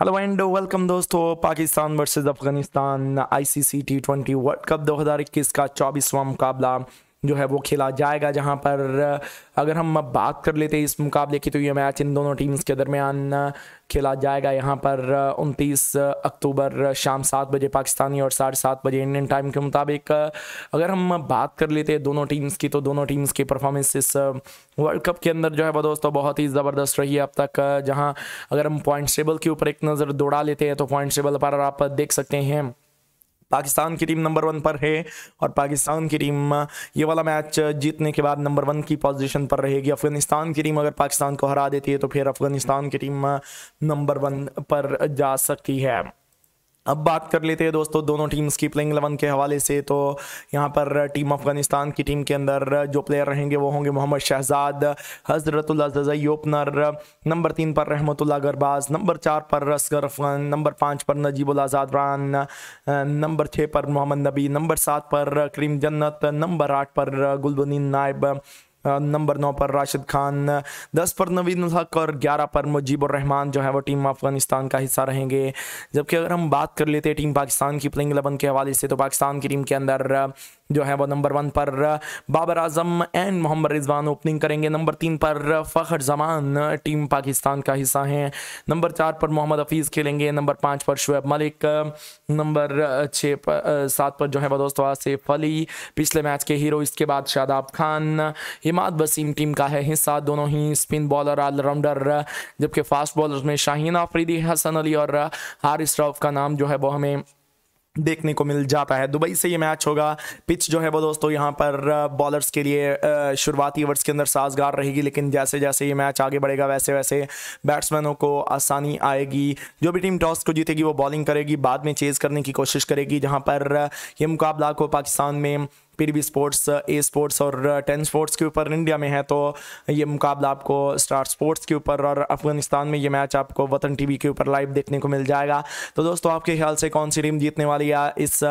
Hello and welcome دوستو، Pakistan versus Afghanistan I C C T twenty world cup دو ہزار اکیس کا چوبیسواں مقابلہ جو ہے وہ کھیلا جائے گا۔ جہاں پر اگر ہم بات کر لیتے اس مقابلے کی تو یہ میچ ان دونوں ٹیمز کے درمیان کھیلا جائے گا۔ یہاں پر انتیس اکتوبر شام سات بجے پاکستانی اور ساڑھے سات بجے انڈین ٹائم کے مطابق۔ اگر ہم بات کر لیتے دونوں ٹیمز کی تو دونوں ٹیمز کی پرفارمنس اس ورلڈ کپ کے اندر جو ہے وہ دوستو بہت ہی زبردست رہی۔ ہے اب تک جہاں اگر ہم پوائنٹس ٹیبل کے اوپر ایک نظر دوڑا لیتے ہیں تو پوائنٹس ٹیبل پر آپ دیکھ سکتے ہیں۔ پاکستان کی ٹیم نمبر ون پر ہے اور پاکستان کی ٹیم، یہ والا میچ جیتنے کے بعد نمبر ون کی پوزیشن پر رہے گی۔ افغانستان کی ٹیم اگر پاکستان کو ہرا دیتی ہے تو پھر افغانستان کی ٹیم نمبر ون پر جا سکتی ہے۔ اب بات کر لیتے ہیں دوستو، دونوں ٹیمز کی پلینگ 11 کے حوالے سے۔ تو یہاں پر ٹیم افغانستان کی ٹیم کے اندر جو پلیئر رہیں گے وہ ہوں گے محمد شہزاد، حضرت اللہ ززائی اوپنر نمبر تین پر رحمت اللہ گرباز نمبر چار پر رسگر افغان، نمبر پانچ پر نجیب الازاد ران، نمبر چھ پر محمد نبی، نمبر سات پر کریم جنت، نمبر آٹھ پر گلبنین نائب نمبر نو پر راشد خان، دس پر نوید الحق اور گیارہ پر مجیب الرحمان جو ہے وہ ٹیم افغانستان کا حصہ رہیں گے۔ جبکہ اگر ہم بات کر لیتے ٹیم پاکستان کی پلنگ 11 کے حوالے سے، تو پاکستان کی ٹیم کے اندر جو ہے وہ نمبر ون پر Babar Azam and Muhammad Rizwan opening کریں گے. نمبر تین پر فخر زمان ٹیم پاکستان کا حصہ ہیں. نمبر چار پر محمد حفیظ کھیلیں گے. نمبر پانچ پر شعیب ملک. نمبر چھ پر سات پر جو ہے وہ دوستو آصف علی. پچھلے میچ کے ہیرو، اس کے بعد شاداب خان. حماد وسیم ٹیم کا ہے حصہ. دونوں ہی اسپن بالر آل راؤنڈر جبکہ فاسٹ بالرز میں شاہین آفریدی، حسن علی اور حارث روف کا نام جو ہے وہ ہمیں دیکھنے کو مل جاتا ہے۔ دبئی سے یہ میچ ہوگا۔ پچ جو ہے وہ دوستو یہاں پر بالرز کے لیے شروعاتی اوورس کے اندر سازگار رہے گی۔ لیکن جیسے جیسے یہ میچ آگے بڑھے گا، ویسے ویسے بیٹسمنوں کو آسانی آئے گی۔ جو بھی ٹیم ٹاس کو جیتے گی وہ بالنگ کرے گی، بعد میں چیز کرنے کی کوشش کرے گی، جہاں پر یہ مقابلہ کو پاکستان میں P D B sports A sports اور ٹین اسپورٹس کے اوپر انڈیا میں ہے تو یہ مقابلہ آپ کو اسٹار اسپورٹس کے اوپر اور افغانستان میں یہ میچ آپ کو وطن ٹی وی کے اوپر لائیو دیکھنے کو مل جائے گا۔ تو دوستوں آپ کے خیال سے کون سی ٹیم جیتنے والی ہے؟ اس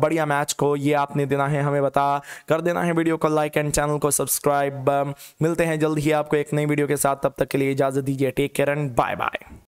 بڑھیا میچ کو یہ آپ نے دینا ہے، ہمیں بتا کر دینا ہے ویڈیو کو لائک اینڈ چینل کو سبسکرائب۔ ملتے ہیں جلد ہی آپ کو ایک نئی ویڈیو کے ساتھ، تب تک کے لیے اجازت دیجیے take care and bye bye.